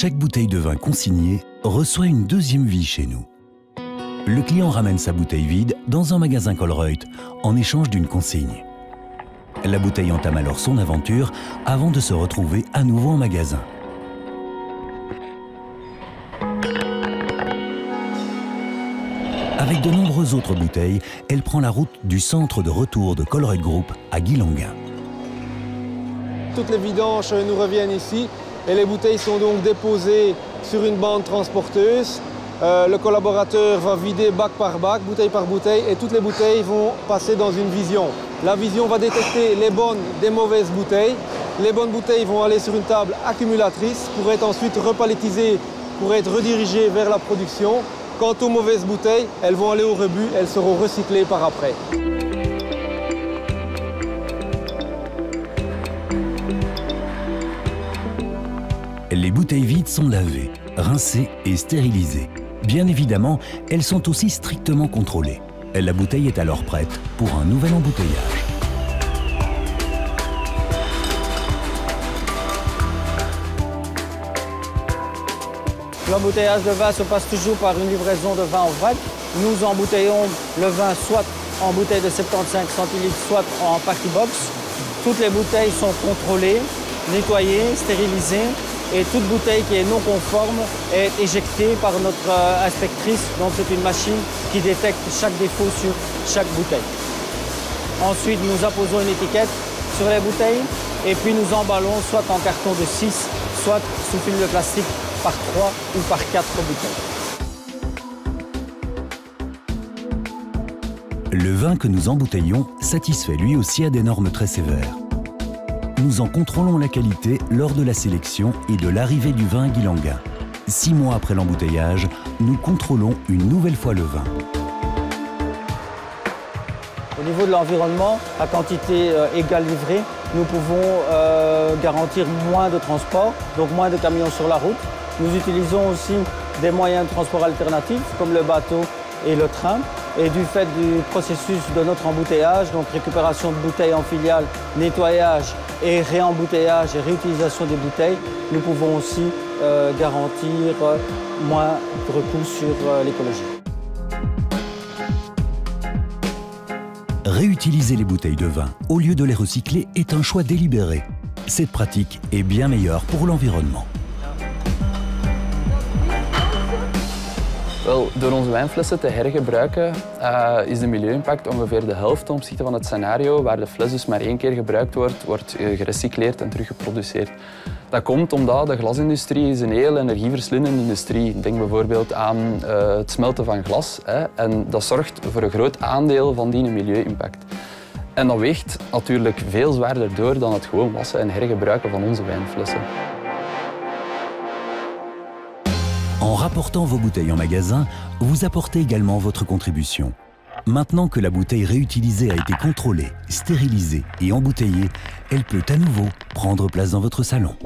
Chaque bouteille de vin consignée reçoit une deuxième vie chez nous. Le client ramène sa bouteille vide dans un magasin Colreuth en échange d'une consigne. La bouteille entame alors son aventure avant de se retrouver à nouveau en magasin. Avec de nombreuses autres bouteilles, elle prend la route du centre de retour de Colruyt Group à Guilanguin. Toutes les vidanges nous reviennent ici et les bouteilles sont donc déposées sur une bande transporteuse. Euh, le collaborateur va vider bac par bac, bouteille par bouteille et toutes les bouteilles vont passer dans une vision. La vision va détecter les bonnes des mauvaises bouteilles. Les bonnes bouteilles vont aller sur une table accumulatrice pour être ensuite repalettisées, pour être redirigées vers la production. Quant aux mauvaises bouteilles, elles vont aller au rebut, elles seront recyclées par après. Les bouteilles vides sont lavées, rincées et stérilisées. Bien évidemment, elles sont aussi strictement contrôlées. La bouteille est alors prête pour un nouvel embouteillage. L'embouteillage de vin se passe toujours par une livraison de vin en vrac. Nous embouteillons le vin soit en bouteille de 75 centilitres, soit en party box. Toutes les bouteilles sont contrôlées, nettoyées, stérilisées et toute bouteille qui est non conforme est éjectée par notre euh, inspectrice. Donc c'est une machine qui détecte chaque défaut sur chaque bouteille. Ensuite, nous apposons une étiquette sur les bouteilles et puis nous emballons soit en carton de 6, soit sous film de plastique par 3 ou par 4 bouteilles. Le vin que nous embouteillons satisfait lui aussi à des normes très sévères. Nous en contrôlons la qualité lors de la sélection et de l'arrivée du vin à Guilanguin. Six mois après l'embouteillage, nous contrôlons une nouvelle fois le vin. Au niveau de l'environnement, à quantité euh, égale livrée, nous pouvons euh, garantir moins de transport, donc moins de camions sur la route. Nous utilisons aussi des moyens de transport alternatifs comme le bateau et le train. Et du fait du processus de notre embouteillage, donc récupération de bouteilles en filiale, nettoyage et réembouteillage et réutilisation des bouteilles, nous pouvons aussi euh, garantir moins de recours sur euh, l'écologie. Réutiliser les bouteilles de vin au lieu de les recycler est un choix délibéré. Cette pratique est bien meilleure pour l'environnement. Wel, door onze wijnflessen te hergebruiken uh, is de milieu-impact ongeveer de helft ten opzichte van het scenario waar de fles dus maar één keer gebruikt wordt, wordt uh, gerecycleerd en teruggeproduceerd. Dat komt omdat de glasindustrie is een heel energieverslindende industrie. Denk bijvoorbeeld aan uh, het smelten van glas. Hè, en dat zorgt voor een groot aandeel van die milieu-impact. En dat weegt natuurlijk veel zwaarder door dan het gewoon wassen en hergebruiken van onze wijnflessen. En rapportant vos bouteilles en magasin, vous apportez également votre contribution. Maintenant que la bouteille réutilisée a été contrôlée, stérilisée et embouteillée, elle peut à nouveau prendre place dans votre salon.